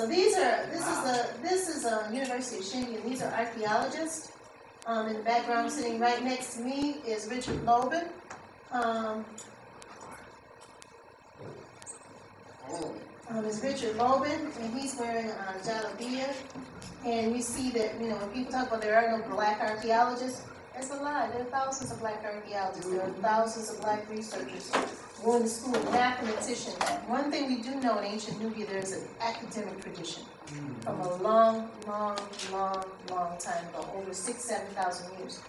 So these are, this is the, this is a University of Shendi, and these are archaeologists. Um, in the background, sitting right next to me is Richard Lobban. Um, um, is Richard Lobban, and he's wearing a jalabia. And you see that, you know, when people talk about there are no black archaeologists, that's a lie. There are thousands of black archaeologists. There are thousands of black researchers to school, mathematicians. One thing we do know in ancient Nubia, there's an academic tradition from a long, long, long, long time ago, over six, seven thousand years.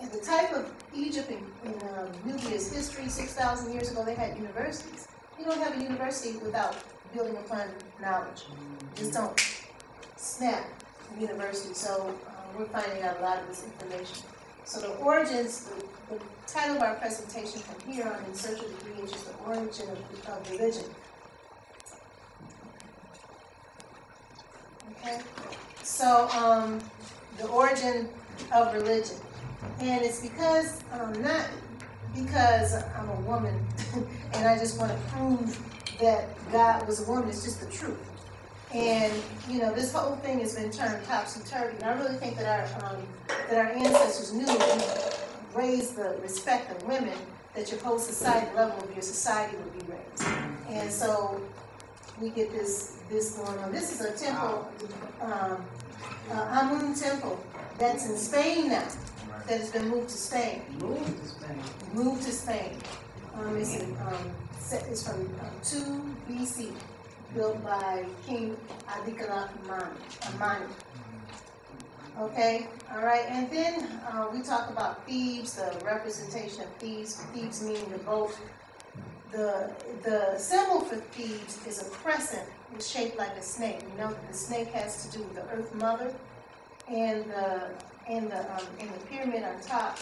And the type of Egypt in, in um, Nubia's history, six thousand years ago, they had universities. You don't have a university without building upon knowledge. Just don't snap university. So uh, we're finding out a lot of this information. So the origins, the, the title of our presentation from here on, In Search of is just the origin of, of religion. Okay, so um, the origin of religion, and it's because um, not because I'm a woman and I just want to prove that God was a woman. It's just the truth. And you know, this whole thing has been turned topsy turvy. And I really think that our um, that our ancestors knew raised the respect of women, that your whole society level of your society would be raised. And so we get this this going on. This is a temple, um, uh, Amun temple, that's in Spain now. That has been moved to Spain. Moved to Spain. Moved to Spain. Um, it's, in, um, it's from um, 2 BC, built by King Adikala Amani. Okay, all right, and then uh, we talk about Thebes, the representation of Thebes. Thebes meaning the boat. The the symbol for Thebes is a crescent. It's shaped like a snake. We know that the snake has to do with the Earth Mother, and the and the um, and the pyramid on top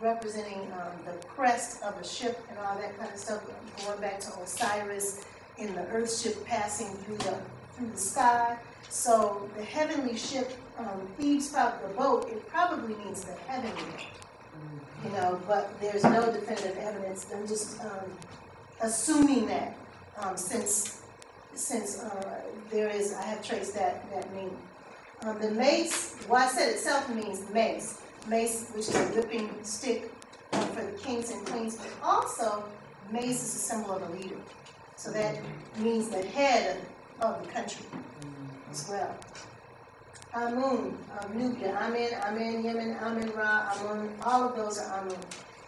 representing um, the crest of a ship and all that kind of stuff, going back to Osiris in the Earth ship passing through the the sky. So the heavenly ship, um, Thebes, probably the boat, it probably means the heavenly, you know. But there's no definitive evidence. I'm just um, assuming that um, since since uh, there is, I have traced that that meaning. Um, the mace, well, I said itself means mace, mace, which is a whipping stick uh, for the kings and queens, but also mace is a symbol of a leader. So that means the head of the country as well. Amun, um, Nubia, Amen, Amen, Yemen, Amen, Ra, Amun, all of those are Amun.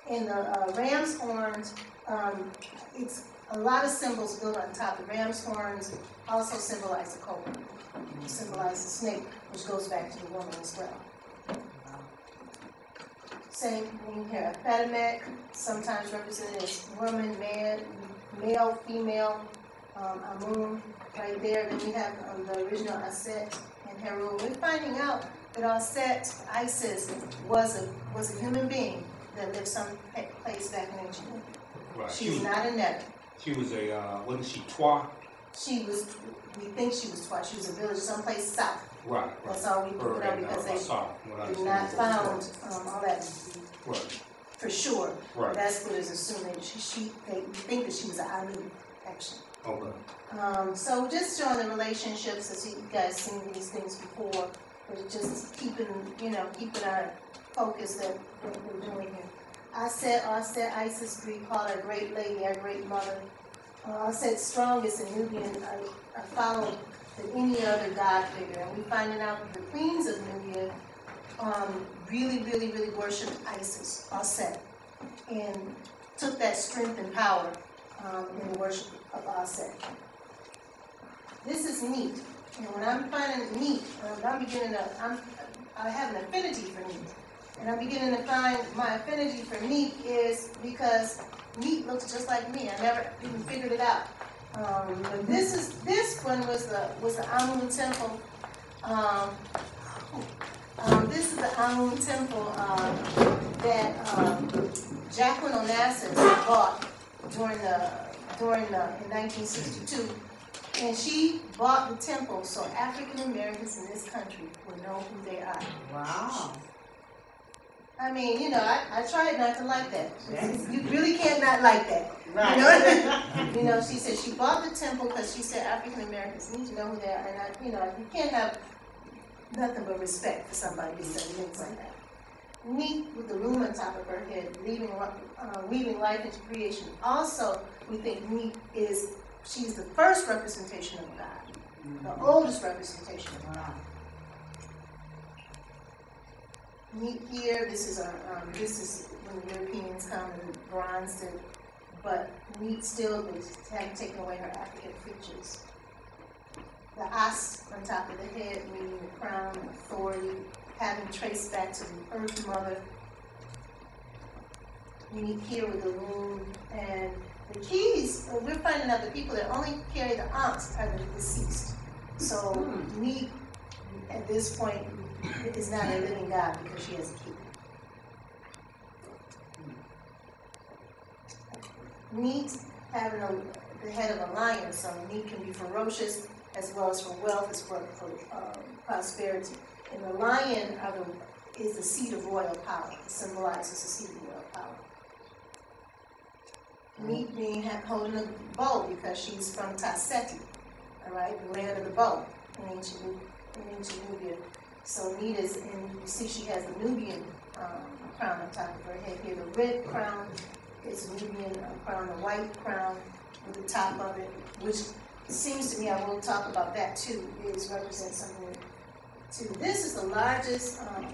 In the uh, ram's horns, um, it's a lot of symbols built on top. The ram's horns also symbolize the cobra, symbolize the snake, which goes back to the woman as well. Same thing here. Petamek, sometimes represented as woman, man, male, female, um, Amun, right there. Then we have um, the original Aset and Heru. We're finding out that Aset, Isis, was a was a human being that lived some place back in ancient India. Right. She She's was, not a Netter. she was a, uh, wasn't she Twa? She was, we think she was Twa. She was a village someplace south. Right, right. That's all we put up and, uh, because they I did not found um, all that Right, for sure. right, That's what is assumed. She, she, they think that she was an Ami, actually. Um, so just showing the relationships, as you guys seen these things before, but just keeping, you know, keeping our focus that, that we're doing here. Aset, I said Isis, we call her great lady, our great mother. Uh, I said strongest in Nubian, I, I followed than any other god figure, and we finding out that the queens of Nubia, um, really, really, really worshipped Isis, Aset, and took that strength and power, um, in the worship of Aset. This is Neith, and when I'm finding Neith, um, I'm beginning to, I'm, I have an affinity for Neith. And I'm beginning to find my affinity for Neith is because Neith looks just like me. I never even figured it out. Um, but this is this one was the was the Amun temple. Um, um, this is the Amun temple um, that um, Jacqueline Onassis bought during the during the in 1962, and she bought the temple so African Americans in this country will know who they are. Wow. I mean, you know, I, I tried not to like that. You really can't not like that. You Right. know, you know, she said she bought the temple because she said African Americans need to know who they are, and I, you know, you can't have nothing but respect for somebody who said things like that. Neith with the loom on top of her head, leaving, uh, weaving life into creation. Also, we think Neith is, she's the first representation of God, the oldest representation of God. Neith here, this is a, um, this is when the Europeans come and bronzed it, but Neith still, they haven't taken away her African features. The as on top of the head, meaning the crown and authority, having traced back to the earth mother. Neith here with the loom, and the keys, we're finding out the people that only carry the aunts are the deceased. So, Neith, at this point, is not a living God because she has a key. Neith having a, the head of a lion, so Neith can be ferocious as well as for wealth, as for, for um, prosperity. And the lion the, is the seat of royal power, It symbolizes the seat of royal power. Neith being holding a bow because she's from Taseti, all right, the land of the bow in ancient, in ancient Nubia. So Neith is, and you see she has a Nubian um, crown on top of her head here. The red crown is a Nubian uh, crown, the white crown with the top of it, which seems to me, I will talk about that too, is represents something too. This is the largest um,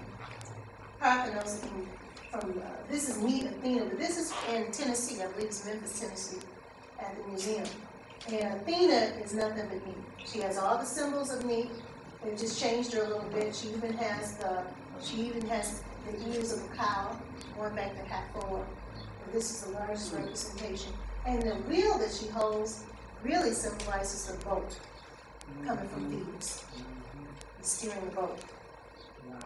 Parthenos in, from, uh, this is Neith Athena, but this is in Tennessee, I believe it's Memphis, Tennessee, at the museum. And Athena is nothing but me. She has all the symbols of me. They just changed her a little bit. She even has the, she even has the ears of a cow, going back to Hathor. And This is the largest representation. And the wheel that she holds really symbolizes the boat coming from Thebes, steering the boat. Wow.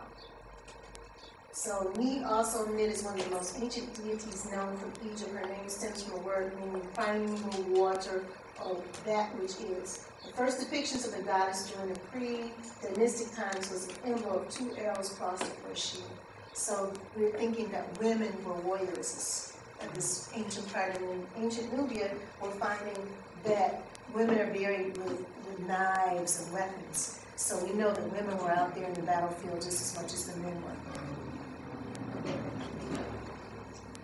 So Ni also Nit is one of the most ancient deities known from Egypt. Her name stems from a word meaning finding water or that which is. The first depictions of the goddess during the pre-dynastic times was an emblem of two arrows crossed over a shield. So we're thinking that women were warrioresses of this ancient. And in ancient Nubia, we're finding that women are buried with, with knives and weapons. So we know that women were out there in the battlefield just as much as the men were.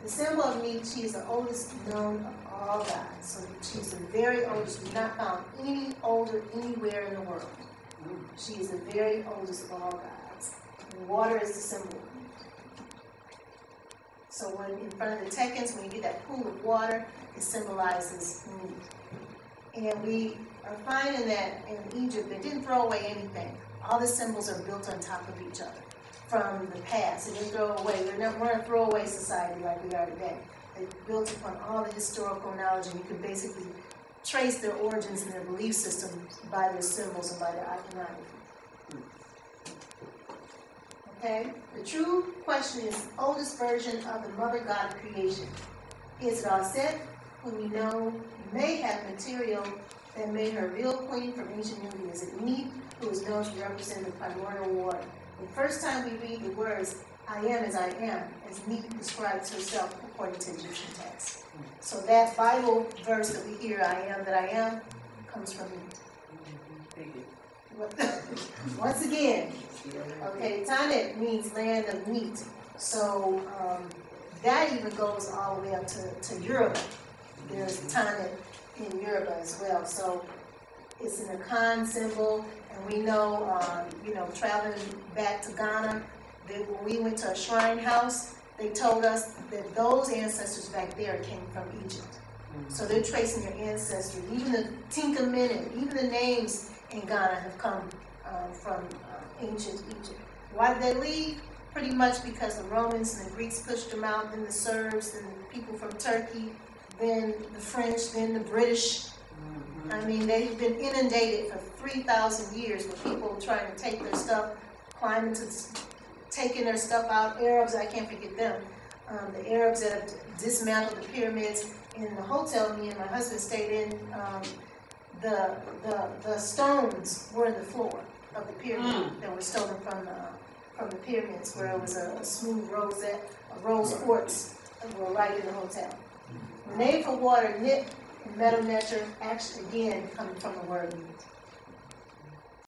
The symbol of she is the oldest known of all gods. So she's the very oldest. We've not found any older anywhere in the world. She is the very oldest of all gods. Water is the symbol. So when in front of the Tekens, when you get that pool of water, it symbolizes me. And we are finding that in Egypt, they didn't throw away anything. All the symbols are built on top of each other from the past. They didn't throw away. We're not we're a throwaway society like we are today. They built upon all the historical knowledge, and you can basically trace their origins and their belief system by their symbols and by their iconography. Okay? The true question is oldest version of the mother god creation. Is it Aset, who we know may have material that made her real queen from ancient Nubia? Is it Neith, who is known to represent the primordial water? The first time we read the words, I am as I am, as Neith describes herself according to Egyptian texts. So that Bible verse that we hear, I am that I am, comes from you. Once again, okay, Tanit means land of Neith. So um, that even goes all the way up to, to Europe. There's Tanit in Europe as well. So it's an Akan symbol, and we know, um, you know, traveling back to Ghana, that when we went to a shrine house, they told us that those ancestors back there came from Egypt. So they're tracing their ancestry. Even the Tinka Minute, even the names in Ghana have come um, from uh, ancient Egypt. Why did they leave? Pretty much because the Romans and the Greeks pushed them out, then the Serbs, then the people from Turkey, then the French, then the British. I mean, they've been inundated for 3,000 years with people trying to take their stuff, climbing to, taking their stuff out. Arabs, I can't forget them. Um, the Arabs that have dismantled the pyramids. In the hotel me and my husband stayed in, um, the, the, the stones were in the floor of the pyramid that were stolen from the, from the pyramids where it was a smooth rosette, a rose quartz, were right in the hotel. For water, and metal measure, actually again, coming from the word